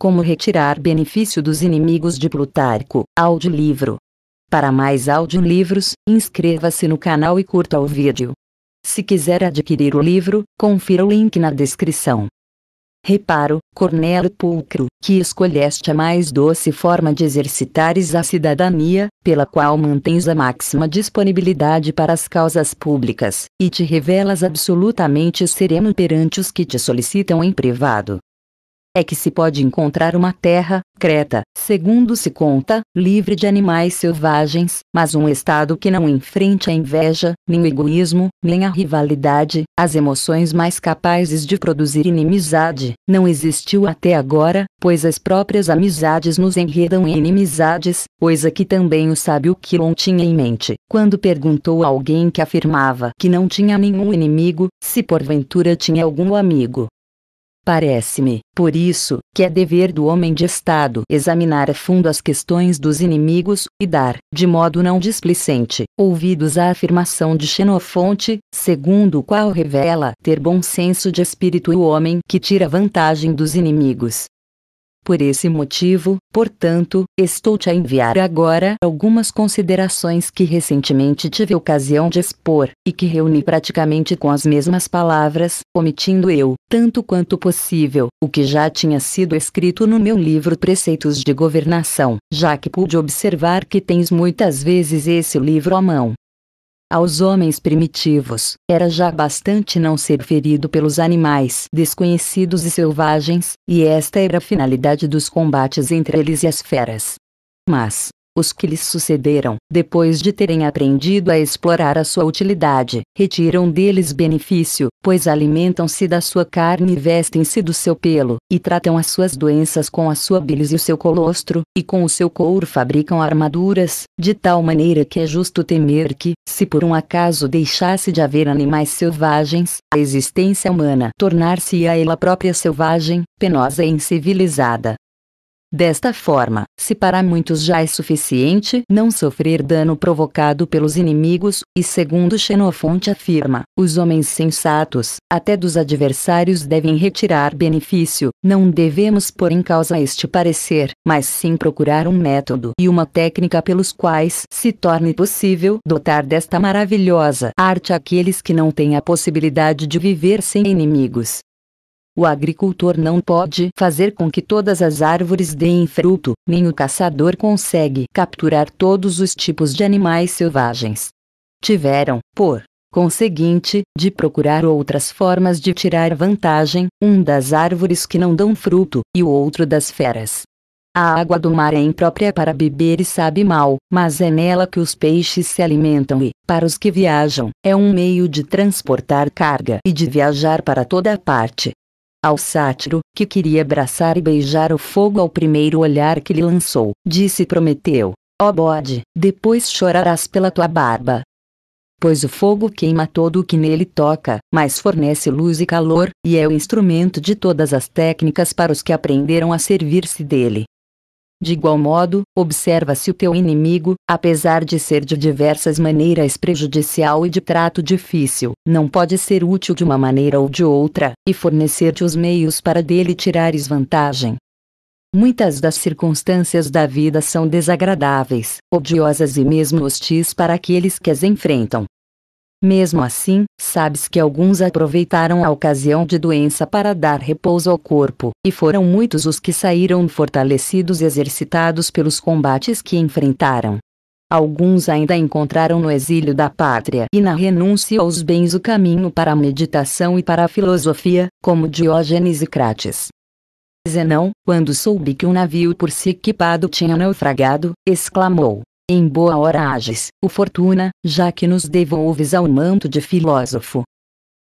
Como retirar benefício dos inimigos de Plutarco, audiolivro. Para mais audiolivros, inscreva-se no canal e curta o vídeo. Se quiser adquirir o livro, confira o link na descrição. Reparo, Cornélio Pulcro, que escolheste a mais doce forma de exercitares a cidadania, pela qual mantens a máxima disponibilidade para as causas públicas, e te revelas absolutamente sereno perante os que te solicitam em privado é que se pode encontrar uma terra, Creta, segundo se conta, livre de animais selvagens, mas um estado que não enfrente a inveja, nem o egoísmo, nem a rivalidade, as emoções mais capazes de produzir inimizade, não existiu até agora, pois as próprias amizades nos enredam em inimizades, coisa que também o sábio Quilon tinha em mente, quando perguntou a alguém que afirmava que não tinha nenhum inimigo, se porventura tinha algum amigo. Parece-me, por isso, que é dever do homem de Estado examinar a fundo as questões dos inimigos, e dar, de modo não displicente, ouvidos à afirmação de Xenofonte, segundo o qual revela ter bom senso de espírito o homem que tira vantagem dos inimigos, por esse motivo, portanto, estou-te a enviar agora algumas considerações que recentemente tive ocasião de expor, e que reuni praticamente com as mesmas palavras, omitindo eu, tanto quanto possível, o que já tinha sido escrito no meu livro Preceitos de Governação, já que pude observar que tens muitas vezes esse livro à mão, aos homens primitivos, era já bastante não ser ferido pelos animais desconhecidos e selvagens, e esta era a finalidade dos combates entre eles e as feras. Mas, os que lhes sucederam, depois de terem aprendido a explorar a sua utilidade, retiram deles benefício, pois alimentam-se da sua carne e vestem-se do seu pelo, e tratam as suas doenças com a sua bilis e o seu colostro, e com o seu couro fabricam armaduras, de tal maneira que é justo temer que, se por um acaso deixasse de haver animais selvagens, a existência humana tornar-se-ia ela própria selvagem, penosa e incivilizada. Desta forma, se para muitos já é suficiente não sofrer dano provocado pelos inimigos, e segundo Xenofonte afirma, os homens sensatos, até dos adversários devem retirar benefício, não devemos pôr em causa este parecer, mas sim procurar um método e uma técnica pelos quais se torne possível dotar desta maravilhosa arte aqueles que não têm a possibilidade de viver sem inimigos. O agricultor não pode fazer com que todas as árvores deem fruto, nem o caçador consegue capturar todos os tipos de animais selvagens. Tiveram, por conseguinte, de procurar outras formas de tirar vantagem, um das árvores que não dão fruto, e o outro das feras. A água do mar é imprópria para beber e sabe mal, mas é nela que os peixes se alimentam e, para os que viajam, é um meio de transportar carga e de viajar para toda parte. Ao sátiro, que queria abraçar e beijar o fogo ao primeiro olhar que lhe lançou, disse Prometeu: Ó oh bode, depois chorarás pela tua barba. Pois o fogo queima todo o que nele toca, mas fornece luz e calor, e é o instrumento de todas as técnicas para os que aprenderam a servir-se dele. De igual modo, observa-se o teu inimigo, apesar de ser de diversas maneiras prejudicial e de trato difícil, não pode ser útil de uma maneira ou de outra, e fornecer-te os meios para dele tirares vantagem. Muitas das circunstâncias da vida são desagradáveis, odiosas e mesmo hostis para aqueles que as enfrentam, mesmo assim, sabes que alguns aproveitaram a ocasião de doença para dar repouso ao corpo, e foram muitos os que saíram fortalecidos e exercitados pelos combates que enfrentaram. Alguns ainda encontraram no exílio da pátria e na renúncia aos bens o caminho para a meditação e para a filosofia, como Diógenes e Crates. Zenão, quando soube que um navio por si equipado tinha naufragado, exclamou: em boa hora ages, o Fortuna, já que nos devolves ao manto de filósofo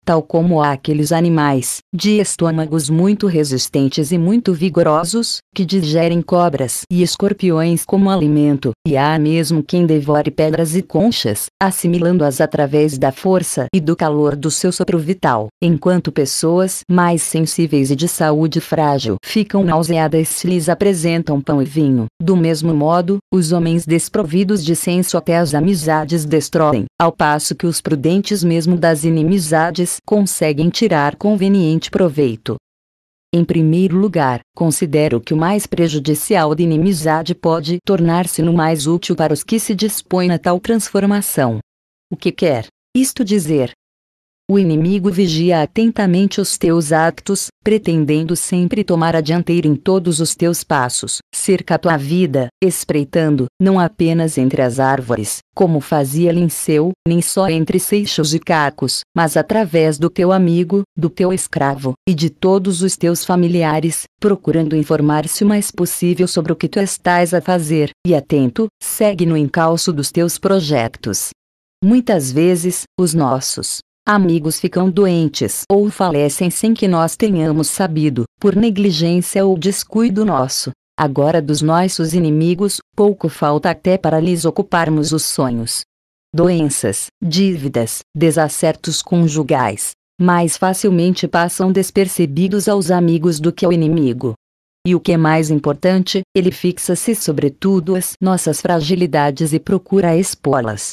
tal como há aqueles animais, de estômagos muito resistentes e muito vigorosos, que digerem cobras e escorpiões como alimento, e há mesmo quem devore pedras e conchas, assimilando-as através da força e do calor do seu sopro vital, enquanto pessoas mais sensíveis e de saúde frágil ficam nauseadas se lhes apresentam pão e vinho. Do mesmo modo, os homens desprovidos de senso até as amizades destroem, ao passo que os prudentes mesmo das inimizades conseguem tirar conveniente proveito. Em primeiro lugar, considero que o mais prejudicial de inimizade pode tornar-se no mais útil para os que se dispõem a tal transformação. O que quer isto dizer? O inimigo vigia atentamente os teus actos, pretendendo sempre tomar a dianteira em todos os teus passos, cerca a tua vida, espreitando, não apenas entre as árvores, como fazia Linceu, nem só entre seixos e cacos, mas através do teu amigo, do teu escravo, e de todos os teus familiares, procurando informar-se o mais possível sobre o que tu estás a fazer, e atento, segue no encalço dos teus projetos. Muitas vezes, os nossos Amigos ficam doentes ou falecem sem que nós tenhamos sabido, por negligência ou descuido nosso. Agora dos nossos inimigos, pouco falta até para lhes ocuparmos os sonhos. Doenças, dívidas, desacertos conjugais, mais facilmente passam despercebidos aos amigos do que ao inimigo. E o que é mais importante, ele fixa-se sobretudo as nossas fragilidades e procura expô-las.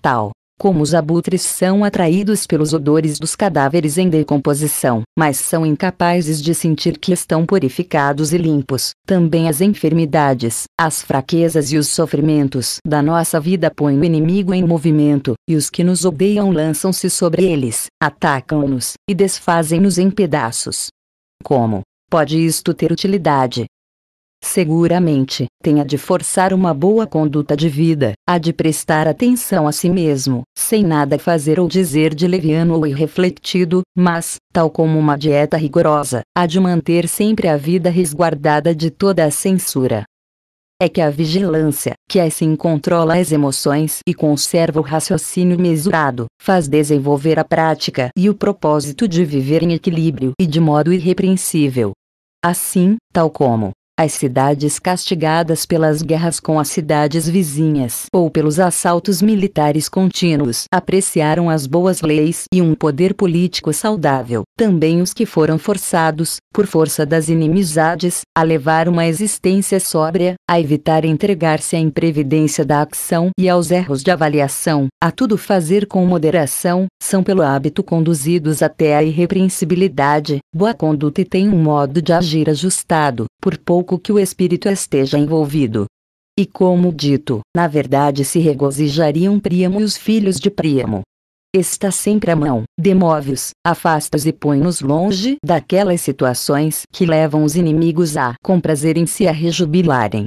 Tal como os abutres são atraídos pelos odores dos cadáveres em decomposição, mas são incapazes de sentir que estão purificados e limpos, também as enfermidades, as fraquezas e os sofrimentos da nossa vida põem o inimigo em movimento, e os que nos odeiam lançam-se sobre eles, atacam-nos, e desfazem-nos em pedaços. Como pode isto ter utilidade? Seguramente, tenha de forçar uma boa conduta de vida, há de prestar atenção a si mesmo, sem nada fazer ou dizer de leviano ou irrefletido, mas, tal como uma dieta rigorosa, há de manter sempre a vida resguardada de toda a censura. É que a vigilância, que assim controla as emoções e conserva o raciocínio mesurado, faz desenvolver a prática e o propósito de viver em equilíbrio e de modo irrepreensível. Assim, tal como as cidades castigadas pelas guerras com as cidades vizinhas ou pelos assaltos militares contínuos apreciaram as boas leis e um poder político saudável. Também os que foram forçados, por força das inimizades, a levar uma existência sóbria, a evitar entregar-se à imprevidência da ação e aos erros de avaliação, a tudo fazer com moderação, são pelo hábito conduzidos até a irrepreensibilidade, boa conduta e têm um modo de agir ajustado, por pouco pouco que o espírito esteja envolvido. E como dito, na verdade se regozijariam Príamo e os filhos de Príamo. Está sempre à mão, demove-os, afasta-os e põe-nos longe daquelas situações que levam os inimigos a comprazerem-se a rejubilarem.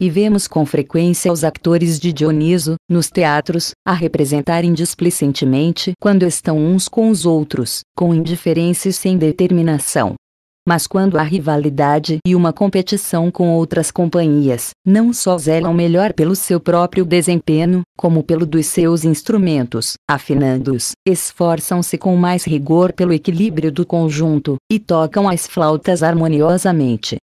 E vemos com frequência os atores de Dioniso, nos teatros, a representarem displicentemente quando estão uns com os outros, com indiferença e sem determinação, mas quando há rivalidade e uma competição com outras companhias, não só zelam melhor pelo seu próprio desempenho, como pelo dos seus instrumentos, afinando-os, esforçam-se com mais rigor pelo equilíbrio do conjunto, e tocam as flautas harmoniosamente.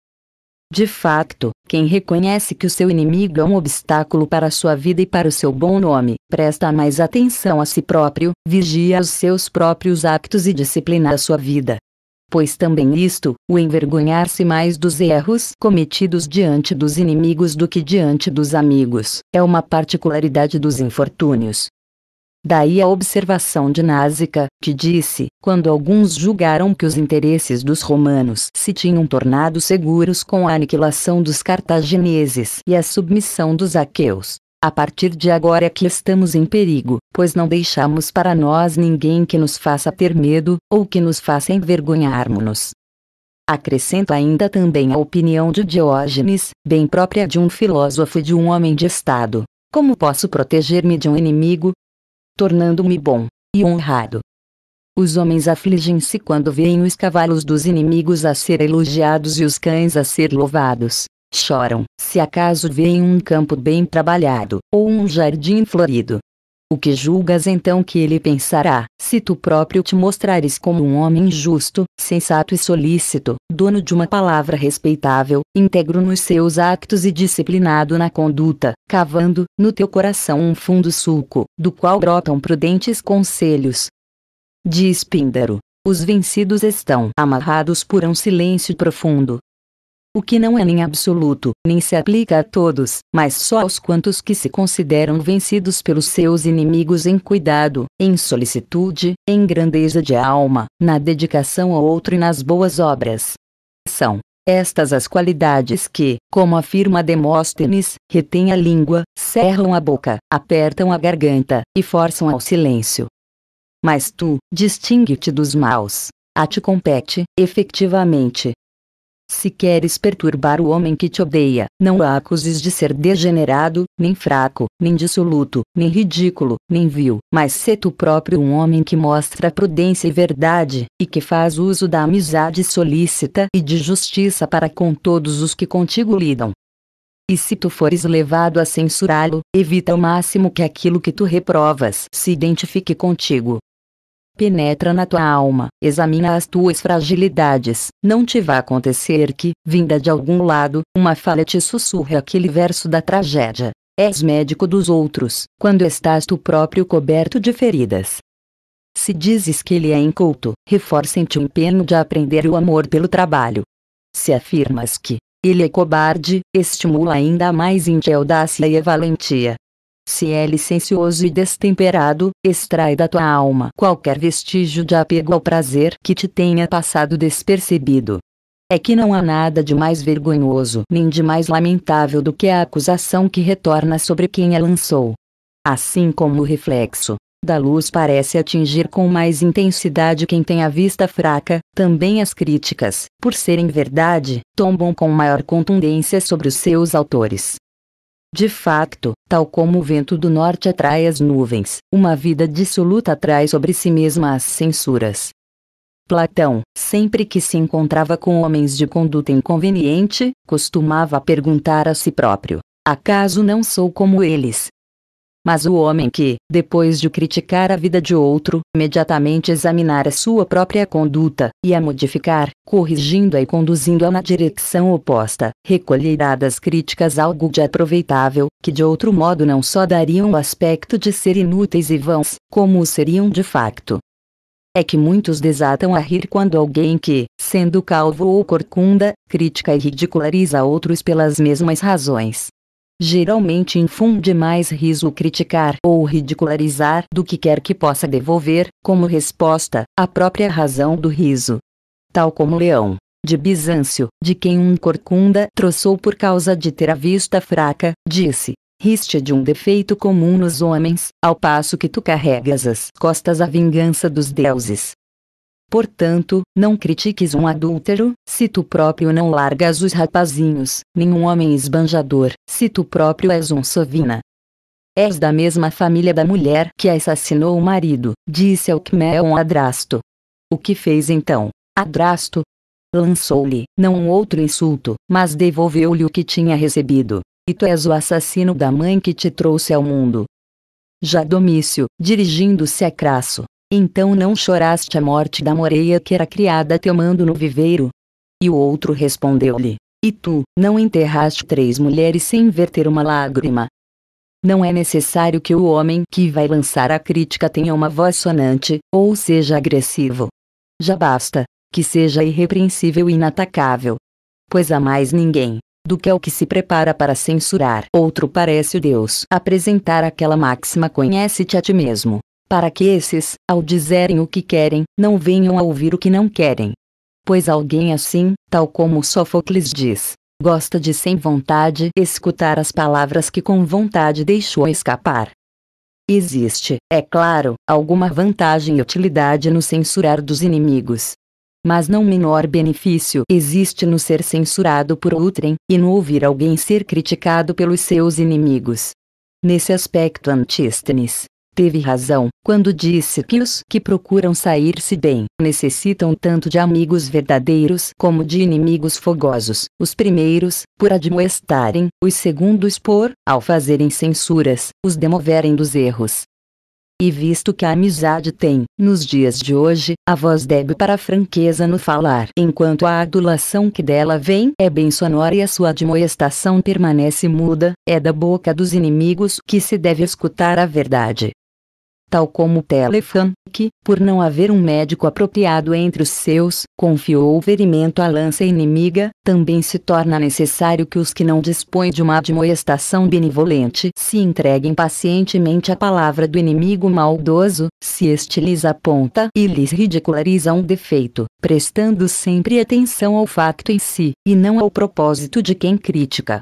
De fato, quem reconhece que o seu inimigo é um obstáculo para a sua vida e para o seu bom nome, presta mais atenção a si próprio, vigia os seus próprios actos e disciplina a sua vida, pois também isto, o envergonhar-se mais dos erros cometidos diante dos inimigos do que diante dos amigos, é uma particularidade dos infortúnios. Daí a observação de Násica, que disse, quando alguns julgaram que os interesses dos romanos se tinham tornado seguros com a aniquilação dos cartagineses e a submissão dos aqueus, a partir de agora é que estamos em perigo, pois não deixamos para nós ninguém que nos faça ter medo, ou que nos faça envergonharmos-nos. Acrescento ainda também a opinião de Diógenes, bem própria de um filósofo e de um homem de Estado. Como posso proteger-me de um inimigo? Tornando-me bom e honrado. Os homens afligem-se quando veem os cavalos dos inimigos a ser elogiados e os cães a ser louvados, choram, se acaso veem um campo bem trabalhado, ou um jardim florido. O que julgas então que ele pensará, se tu próprio te mostrares como um homem justo, sensato e solícito, dono de uma palavra respeitável, íntegro nos seus actos e disciplinado na conduta, cavando, no teu coração um fundo sulco, do qual brotam prudentes conselhos. Diz Píndaro. Os vencidos estão amarrados por um silêncio profundo, o que não é nem absoluto, nem se aplica a todos, mas só aos quantos que se consideram vencidos pelos seus inimigos em cuidado, em solicitude, em grandeza de alma, na dedicação ao outro e nas boas obras. São estas as qualidades que, como afirma Demóstenes, retêm a língua, cerram a boca, apertam a garganta, e forçam ao silêncio. Mas tu, distingue-te dos maus. A te compete, efetivamente, se queres perturbar o homem que te odeia, não o acuses de ser degenerado, nem fraco, nem dissoluto, nem ridículo, nem vil, mas se tu próprio um homem que mostra prudência e verdade, e que faz uso da amizade solícita e de justiça para com todos os que contigo lidam. E se tu fores levado a censurá-lo, evita ao máximo que aquilo que tu reprovas se identifique contigo, penetra na tua alma, examina as tuas fragilidades. Não te vai acontecer que, vinda de algum lado, uma falha te sussurre aquele verso da tragédia. És médico dos outros, quando estás tu próprio coberto de feridas. Se dizes que ele é inculto, reforça em ti o empenho de aprender o amor pelo trabalho. Se afirmas que ele é cobarde, estimula ainda mais em ti audácia e a valentia. Se é licencioso e destemperado, extrai da tua alma qualquer vestígio de apego ao prazer que te tenha passado despercebido. É que não há nada de mais vergonhoso nem de mais lamentável do que a acusação que retorna sobre quem a lançou. Assim como o reflexo da luz parece atingir com mais intensidade quem tem a vista fraca, também as críticas, por serem verdade, tombam com maior contundência sobre os seus autores. De facto, tal como o vento do norte atrai as nuvens, uma vida dissoluta atrai sobre si mesma as censuras. Platão, sempre que se encontrava com homens de conduta inconveniente, costumava perguntar a si próprio: Acaso não sou como eles? Mas o homem que, depois de criticar a vida de outro, imediatamente examinar a sua própria conduta, e a modificar, corrigindo-a e conduzindo-a na direção oposta, recolherá das críticas algo de aproveitável, que de outro modo não só dariam o aspecto de ser inúteis e vãos, como o seriam de facto. É que muitos desatam a rir quando alguém que, sendo calvo ou corcunda, critica e ridiculariza outros pelas mesmas razões geralmente infunde mais riso criticar ou ridicularizar do que quer que possa devolver, como resposta, a própria razão do riso. Tal como Leão, de Bizâncio, de quem um corcunda troçou por causa de ter a vista fraca, disse, riste de um defeito comum nos homens, ao passo que tu carregas as costas a vingança dos deuses. Portanto, não critiques um adúltero, se tu próprio não largas os rapazinhos, nenhum homem esbanjador, se tu próprio és um sovina. És da mesma família da mulher que assassinou o marido, disse Alcmeon Adrasto. O que fez então? Adrasto lançou-lhe, não um outro insulto, mas devolveu-lhe o que tinha recebido. E tu és o assassino da mãe que te trouxe ao mundo. Já Domício, dirigindo-se a Crasso, então não choraste a morte da moreia que era criada a teu mando no viveiro? E o outro respondeu-lhe: E tu, não enterraste três mulheres sem verter uma lágrima? Não é necessário que o homem que vai lançar a crítica tenha uma voz sonante, ou seja agressivo. Já basta, que seja irrepreensível e inatacável. Pois há mais ninguém, do que o que se prepara para censurar. Outro parece o Deus. Apresentar aquela máxima conhece-te a ti mesmo para que esses, ao dizerem o que querem, não venham a ouvir o que não querem. Pois alguém assim, tal como Sófocles diz, gosta de sem vontade escutar as palavras que com vontade deixou escapar. Existe, é claro, alguma vantagem e utilidade no censurar dos inimigos. Mas não menor benefício existe no ser censurado por outrem, e no ouvir alguém ser criticado pelos seus inimigos. Nesse aspecto Antístenes, teve razão quando disse que os que procuram sair-se bem necessitam tanto de amigos verdadeiros como de inimigos fogosos. Os primeiros, por admoestarem, os segundos por, ao fazerem censuras, os demoverem dos erros. E visto que a amizade tem, nos dias de hoje, a voz débil para a franqueza no falar, enquanto a adulação que dela vem é bem sonora e a sua admoestação permanece muda, é da boca dos inimigos que se deve escutar a verdade. Tal como Telefan, que, por não haver um médico apropriado entre os seus, confiou o ferimento à lança inimiga, também se torna necessário que os que não dispõem de uma admoestação benevolente se entreguem pacientemente à palavra do inimigo maldoso, se este lhes aponta e lhes ridiculariza um defeito, prestando sempre atenção ao facto em si, e não ao propósito de quem critica.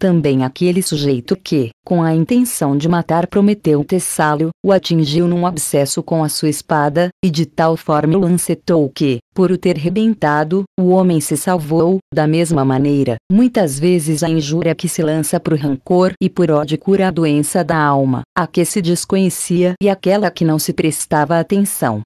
Também aquele sujeito que, com a intenção de matar Prometeu Tessálio, o atingiu num abscesso com a sua espada, e de tal forma o lancetou que, por o ter rebentado, o homem se salvou, da mesma maneira, muitas vezes a injúria que se lança por rancor e por ódio cura a doença da alma, a que se desconhecia e aquela que não se prestava atenção.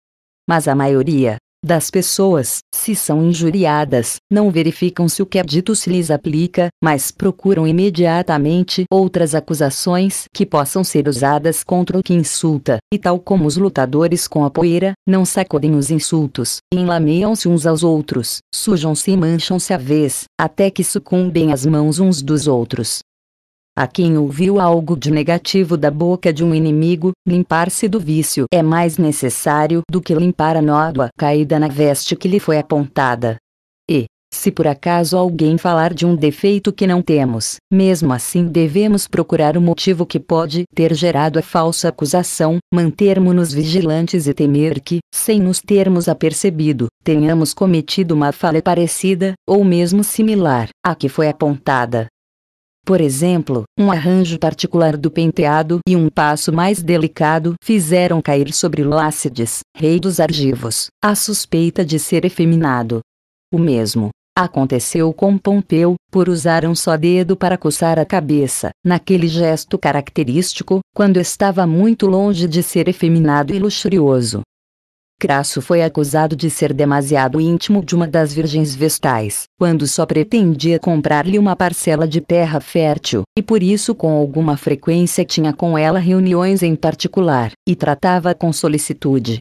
Mas a maioria, das pessoas, se são injuriadas, não verificam se o que é dito se lhes aplica, mas procuram imediatamente outras acusações que possam ser usadas contra o que insulta, e tal como os lutadores com a poeira, não sacodem os insultos, e enlameiam-se uns aos outros, sujam-se e mancham-se a vez, até que sucumbem às mãos uns dos outros. A quem ouviu algo de negativo da boca de um inimigo, limpar-se do vício é mais necessário do que limpar a nódoa caída na veste que lhe foi apontada. E, se por acaso alguém falar de um defeito que não temos, mesmo assim devemos procurar o motivo que pode ter gerado a falsa acusação, mantermos-nos vigilantes e temer que, sem nos termos apercebido, tenhamos cometido uma falha parecida, ou mesmo similar, à que foi apontada. Por exemplo, um arranjo particular do penteado e um passo mais delicado fizeram cair sobre Lácides, rei dos argivos, a suspeita de ser efeminado. O mesmo aconteceu com Pompeu, por usar um só dedo para coçar a cabeça, naquele gesto característico, quando estava muito longe de ser efeminado e luxurioso. Crasso foi acusado de ser demasiado íntimo de uma das virgens vestais, quando só pretendia comprar-lhe uma parcela de terra fértil, e por isso com alguma frequência tinha com ela reuniões em particular, e tratava com solicitude.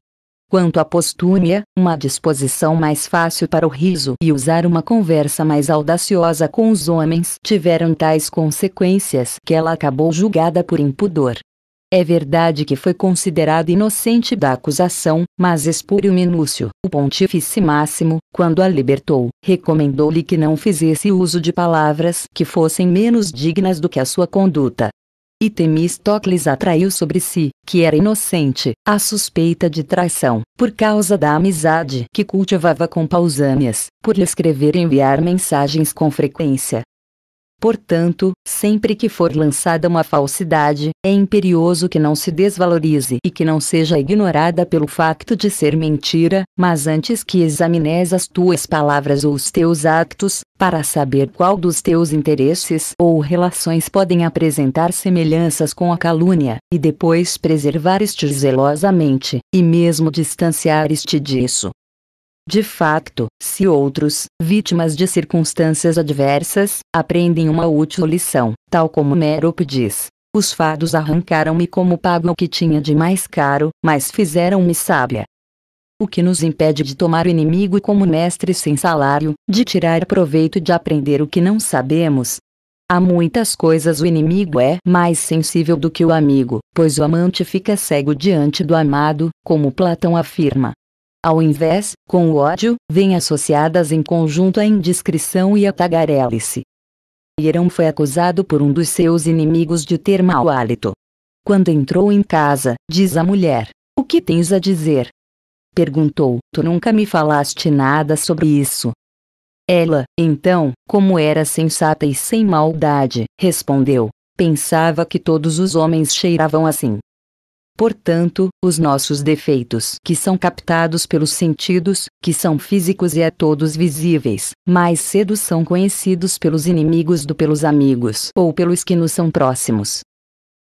Quanto à postúmia, uma disposição mais fácil para o riso e usar uma conversa mais audaciosa com os homens tiveram tais consequências que ela acabou julgada por impudor, é verdade que foi considerado inocente da acusação, mas Espúrio Minúcio, o pontífice máximo, quando a libertou, recomendou-lhe que não fizesse uso de palavras que fossem menos dignas do que a sua conduta. E Temístocles atraiu sobre si, que era inocente, a suspeita de traição, por causa da amizade que cultivava com Pausânias, por lhe escrever e enviar mensagens com frequência, Portanto, sempre que for lançada uma falsidade, é imperioso que não se desvalorize e que não seja ignorada pelo facto de ser mentira, mas antes que examines as tuas palavras ou os teus actos, para saber qual dos teus interesses ou relações podem apresentar semelhanças com a calúnia, e depois preservares-te zelosamente, e mesmo distanciares-te disso. De facto, se outros, vítimas de circunstâncias adversas, aprendem uma útil lição, tal como Merope diz, os fados arrancaram-me como pago o que tinha de mais caro, mas fizeram-me sábia. O que nos impede de tomar o inimigo como mestre sem salário, de tirar proveito de aprender o que não sabemos? Há muitas coisas o inimigo é mais sensível do que o amigo, pois o amante fica cego diante do amado, como Platão afirma. Ao invés, com o ódio, vêm associadas em conjunto a indiscrição e a tagarelice. Irão foi acusado por um dos seus inimigos de ter mau hálito. Quando entrou em casa, diz a mulher: O que tens a dizer? Perguntou: Tu nunca me falaste nada sobre isso. Ela, então, como era sensata e sem maldade, respondeu: Pensava que todos os homens cheiravam assim. Portanto, os nossos defeitos, que são captados pelos sentidos, que são físicos e a todos visíveis, mais cedo são conhecidos pelos inimigos do pelos amigos ou pelos que nos são próximos.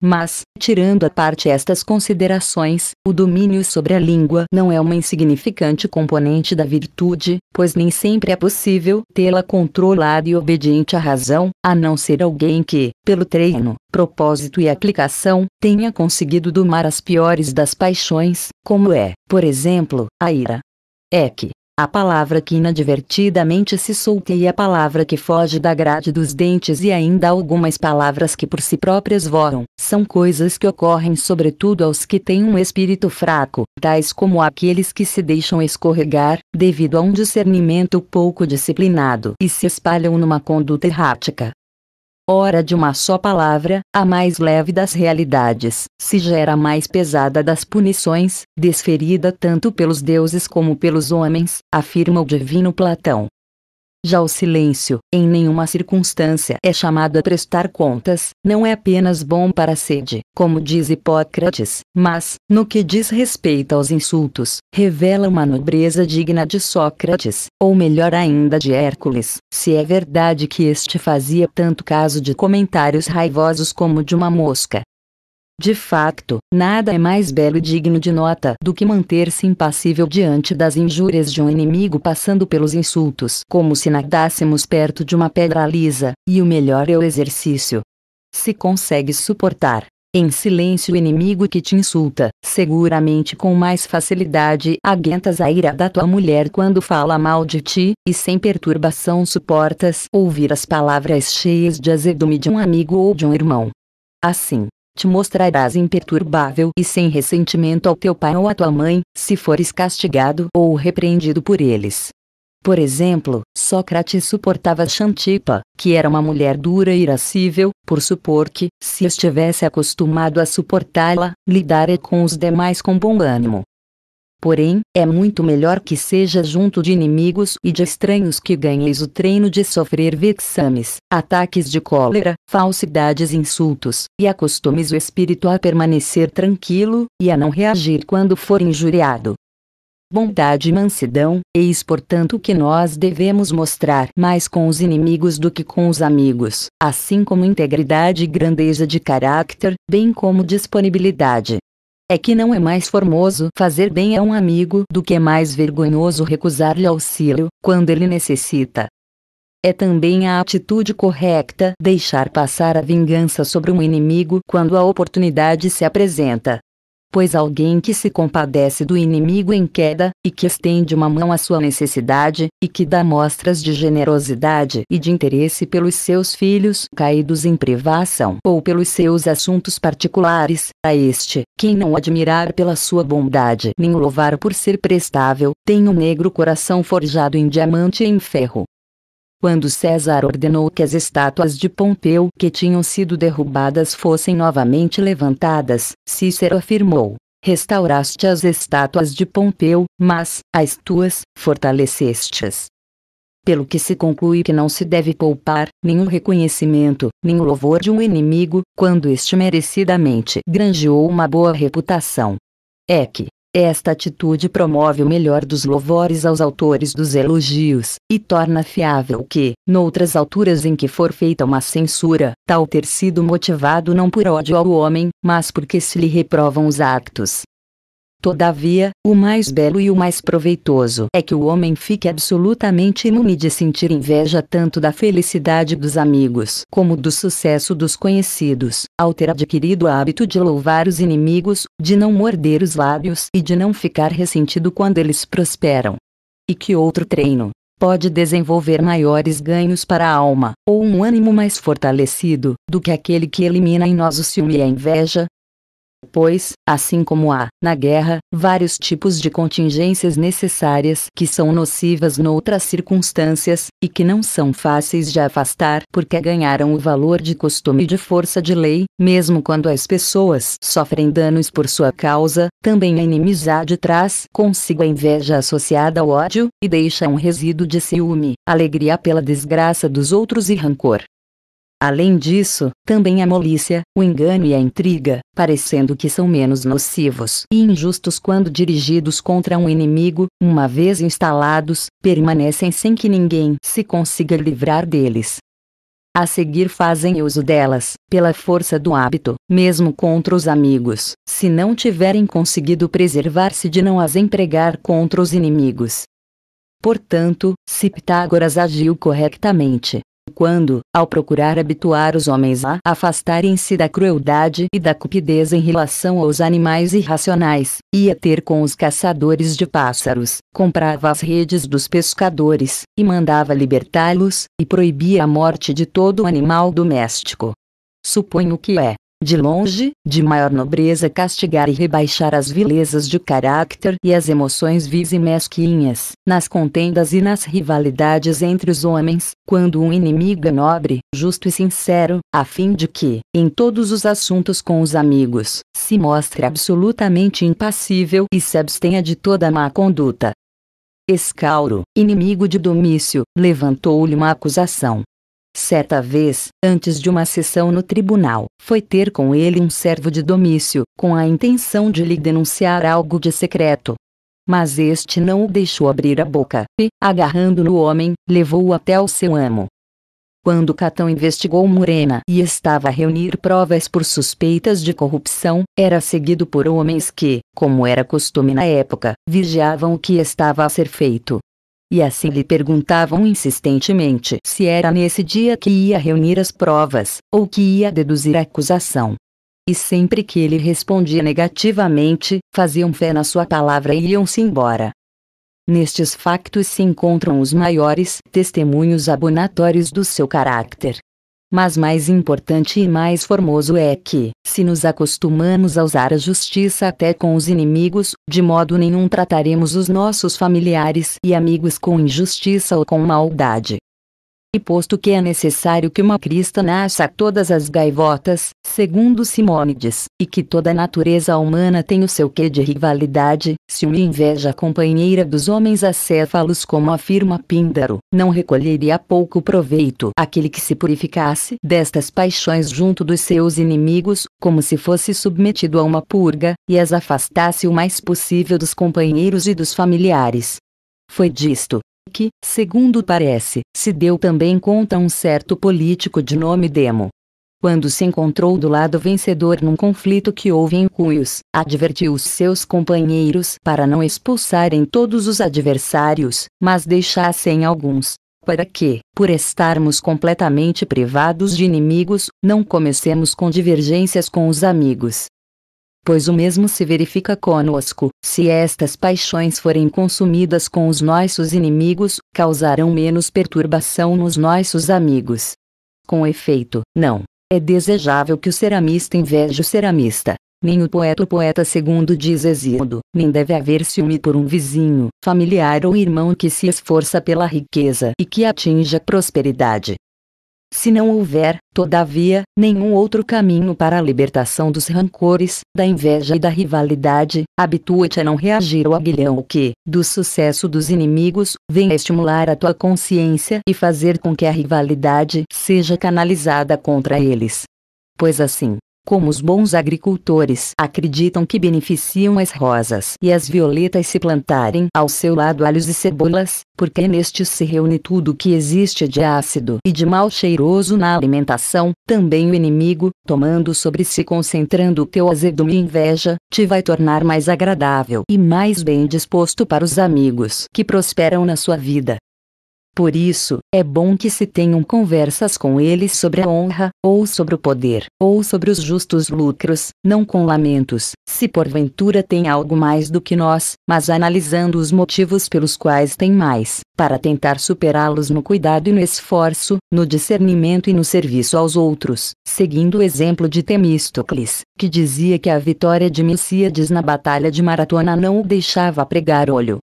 Mas, tirando à parte estas considerações, o domínio sobre a língua não é uma insignificante componente da virtude, pois nem sempre é possível tê-la controlada e obediente à razão, a não ser alguém que, pelo treino, propósito e aplicação, tenha conseguido domar as piores das paixões, como é, por exemplo, a ira. É que, A palavra que inadvertidamente se solta e a palavra que foge da grade dos dentes e ainda algumas palavras que por si próprias voam, são coisas que ocorrem sobretudo aos que têm um espírito fraco, tais como aqueles que se deixam escorregar, devido a um discernimento pouco disciplinado e se espalham numa conduta errática. Ora de uma só palavra, a mais leve das realidades, se gera a mais pesada das punições, desferida tanto pelos deuses como pelos homens, afirma o divino Platão. Já o silêncio, em nenhuma circunstância é chamado a prestar contas, não é apenas bom para a sede, como diz Hipócrates, mas, no que diz respeito aos insultos, revela uma nobreza digna de Sócrates, ou melhor ainda de Hércules, se é verdade que este fazia tanto caso de comentários raivosos como de uma mosca, de facto, nada é mais belo e digno de nota do que manter-se impassível diante das injúrias de um inimigo passando pelos insultos, como se nadássemos perto de uma pedra lisa, e o melhor é o exercício. Se consegues suportar, em silêncio o inimigo que te insulta, seguramente com mais facilidade aguentas a ira da tua mulher quando fala mal de ti, e sem perturbação suportas ouvir as palavras cheias de azedume de um amigo ou de um irmão. Assim, te mostrarás imperturbável e sem ressentimento ao teu pai ou à tua mãe, se fores castigado ou repreendido por eles. Por exemplo, Sócrates suportava Xantipa, que era uma mulher dura e irascível, por supor que, se estivesse acostumado a suportá-la, lidara com os demais com bom ânimo. Porém, é muito melhor que seja junto de inimigos e de estranhos que ganheis o treino de sofrer vexames, ataques de cólera, falsidades e insultos, e acostumes o espírito a permanecer tranquilo, e a não reagir quando for injuriado. Bondade e mansidão, eis portanto que nós devemos mostrar mais com os inimigos do que com os amigos, assim como integridade e grandeza de caráter, bem como disponibilidade, é que não é mais formoso fazer bem a um amigo do que é mais vergonhoso recusar-lhe auxílio, quando ele necessita. É também a atitude correta deixar passar a vingança sobre um inimigo quando a oportunidade se apresenta, pois alguém que se compadece do inimigo em queda, e que estende uma mão à sua necessidade, e que dá mostras de generosidade e de interesse pelos seus filhos caídos em privação ou pelos seus assuntos particulares, a este, quem não admirar pela sua bondade nem louvar por ser prestável, tem um negro coração forjado em diamante e em ferro. Quando César ordenou que as estátuas de Pompeu que tinham sido derrubadas fossem novamente levantadas, Cícero afirmou: Restauraste as estátuas de Pompeu, mas, as tuas, fortalecestes. Pelo que se conclui que não se deve poupar, nem o reconhecimento, nem o louvor de um inimigo, quando este merecidamente granjeou uma boa reputação. É que, esta atitude promove o melhor dos louvores aos autores dos elogios, e torna fiável que, noutras alturas em que for feita uma censura, tal ter sido motivado não por ódio ao homem, mas porque se lhe reprovam os actos, Todavia, o mais belo e o mais proveitoso é que o homem fique absolutamente imune de sentir inveja tanto da felicidade dos amigos como do sucesso dos conhecidos, ao ter adquirido o hábito de louvar os inimigos, de não morder os lábios e de não ficar ressentido quando eles prosperam. E que outro treino pode desenvolver maiores ganhos para a alma, ou um ânimo mais fortalecido, do que aquele que elimina em nós o ciúme e a inveja, pois, assim como há, na guerra, vários tipos de contingências necessárias que são nocivas noutras circunstâncias, e que não são fáceis de afastar porque ganharam o valor de costume e de força de lei, mesmo quando as pessoas sofrem danos por sua causa, também a inimizade traz consigo a inveja associada ao ódio, e deixa um resíduo de ciúme, alegria pela desgraça dos outros e rancor. Além disso, também a molícia, o engano e a intriga, parecendo que são menos nocivos e injustos quando dirigidos contra um inimigo, uma vez instalados, permanecem sem que ninguém se consiga livrar deles. A seguir fazem uso delas, pela força do hábito, mesmo contra os amigos, se não tiverem conseguido preservar-se de não as empregar contra os inimigos. Portanto, se Pitágoras agiu corretamente, quando, ao procurar habituar os homens a afastarem-se da crueldade e da cupidez em relação aos animais irracionais, ia ter com os caçadores de pássaros, comprava as redes dos pescadores, e mandava libertá-los, e proibia a morte de todo animal doméstico. Suponho que é, de longe, de maior nobreza castigar e rebaixar as vilezas de caráter e as emoções vis e mesquinhas, nas contendas e nas rivalidades entre os homens, quando um inimigo é nobre, justo e sincero, a fim de que, em todos os assuntos com os amigos, se mostre absolutamente impassível e se abstenha de toda má conduta. Escauro, inimigo de Domício, levantou-lhe uma acusação, Certa vez, antes de uma sessão no tribunal, foi ter com ele um servo de Domício, com a intenção de lhe denunciar algo de secreto. Mas este não o deixou abrir a boca, e, agarrando no homem, levou-o até ao seu amo. Quando Catão investigou Morena e estava a reunir provas por suspeitas de corrupção, era seguido por homens que, como era costume na época, vigiavam o que estava a ser feito. E assim lhe perguntavam insistentemente se era nesse dia que ia reunir as provas, ou que ia deduzir a acusação. E sempre que ele respondia negativamente, faziam fé na sua palavra e iam-se embora. Nestes factos se encontram os maiores testemunhos abonatórios do seu caráter. Mas mais importante e mais formoso é que, se nos acostumamos a usar a justiça até com os inimigos, de modo nenhum trataremos os nossos familiares e amigos com injustiça ou com maldade. E posto que é necessário que uma crista nasça todas as gaivotas, segundo Simônides, e que toda a natureza humana tem o seu quê de rivalidade, se uma inveja companheira dos homens acéfalos como afirma Píndaro, não recolheria pouco proveito aquele que se purificasse destas paixões junto dos seus inimigos, como se fosse submetido a uma purga, e as afastasse o mais possível dos companheiros e dos familiares. Foi disto, que, segundo parece, se deu também conta um certo político de nome Demo. Quando se encontrou do lado vencedor num conflito que houve em Cuios, advertiu os seus companheiros para não expulsarem todos os adversários, mas deixassem alguns, para que, por estarmos completamente privados de inimigos, não comecemos com divergências com os amigos pois o mesmo se verifica conosco, se estas paixões forem consumidas com os nossos inimigos, causarão menos perturbação nos nossos amigos. Com efeito, não é desejável que o ceramista inveje o ceramista, nem o poeta o poeta segundo diz Exíodo, nem deve haver ciúme por um vizinho, familiar ou irmão que se esforça pela riqueza e que atinja prosperidade. Se não houver, todavia, nenhum outro caminho para a libertação dos rancores, da inveja e da rivalidade, habitua-te a não reagir ao aguilhão que, do sucesso dos inimigos, vem a estimular a tua consciência e fazer com que a rivalidade seja canalizada contra eles. Pois assim, como os bons agricultores acreditam que beneficiam as rosas e as violetas se plantarem ao seu lado alhos e cebolas, porque nestes se reúne tudo o que existe de ácido e de mal cheiroso na alimentação, também o inimigo, tomando sobre si concentrando o teu azedume e inveja, te vai tornar mais agradável e mais bem disposto para os amigos que prosperam na sua vida. Por isso, é bom que se tenham conversas com eles sobre a honra, ou sobre o poder, ou sobre os justos lucros, não com lamentos, se porventura tem algo mais do que nós, mas analisando os motivos pelos quais tem mais, para tentar superá-los no cuidado e no esforço, no discernimento e no serviço aos outros, seguindo o exemplo de Temístocles, que dizia que a vitória de Milcíades na batalha de Maratona não o deixava pregar olho,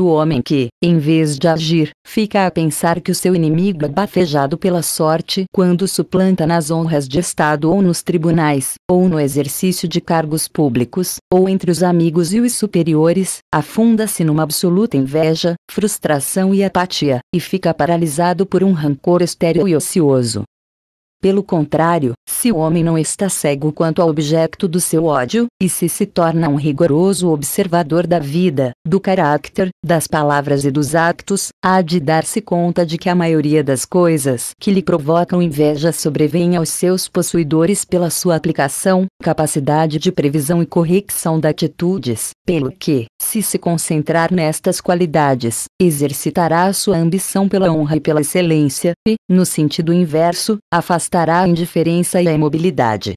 o homem que, em vez de agir, fica a pensar que o seu inimigo é bafejado pela sorte quando suplanta nas honras de Estado ou nos tribunais, ou no exercício de cargos públicos, ou entre os amigos e os superiores, afunda-se numa absoluta inveja, frustração e apatia, e fica paralisado por um rancor estéril e ocioso. Pelo contrário, se o homem não está cego quanto ao objeto do seu ódio, e se se torna um rigoroso observador da vida, do caráter, das palavras e dos actos, há de dar-se conta de que a maioria das coisas que lhe provocam inveja sobrevém aos seus possuidores pela sua aplicação, capacidade de previsão e correção de atitudes, pelo que, se se concentrar nestas qualidades, exercitará a sua ambição pela honra e pela excelência, e, no sentido inverso, afastará a indiferença e a imobilidade.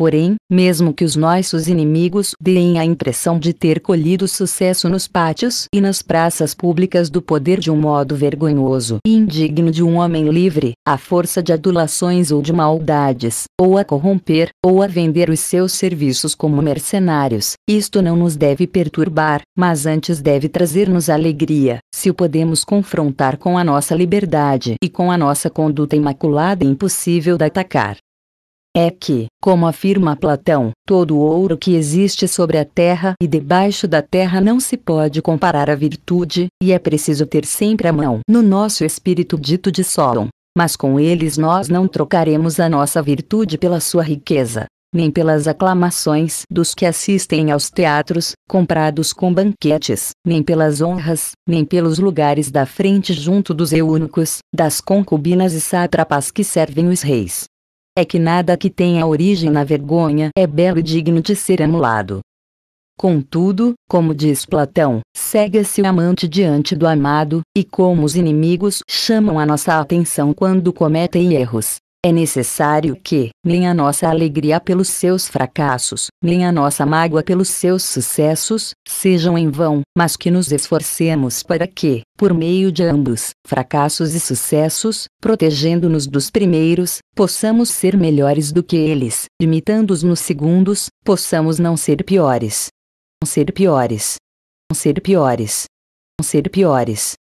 Porém, mesmo que os nossos inimigos deem a impressão de ter colhido sucesso nos pátios e nas praças públicas do poder de um modo vergonhoso e indigno de um homem livre, à força de adulações ou de maldades, ou a corromper, ou a vender os seus serviços como mercenários, isto não nos deve perturbar, mas antes deve trazer-nos alegria, se o podemos confrontar com a nossa liberdade e com a nossa conduta imaculada e impossível de atacar é que, como afirma Platão, todo ouro que existe sobre a terra e debaixo da terra não se pode comparar à virtude, e é preciso ter sempre a mão no nosso espírito dito de Solon. Mas com eles nós não trocaremos a nossa virtude pela sua riqueza, nem pelas aclamações dos que assistem aos teatros, comprados com banquetes, nem pelas honras, nem pelos lugares da frente junto dos eunucos, das concubinas e sátrapas que servem os reis é que nada que tenha origem na vergonha é belo e digno de ser anulado. Contudo, como diz Platão, cega-se o amante diante do amado, e como os inimigos chamam a nossa atenção quando cometem erros, é necessário que, nem a nossa alegria pelos seus fracassos, nem a nossa mágoa pelos seus sucessos, sejam em vão, mas que nos esforcemos para que, por meio de ambos, fracassos e sucessos, protegendo-nos dos primeiros, possamos ser melhores do que eles, imitando-os nos segundos, possamos não ser piores. Não ser piores. Não ser piores. Não ser piores.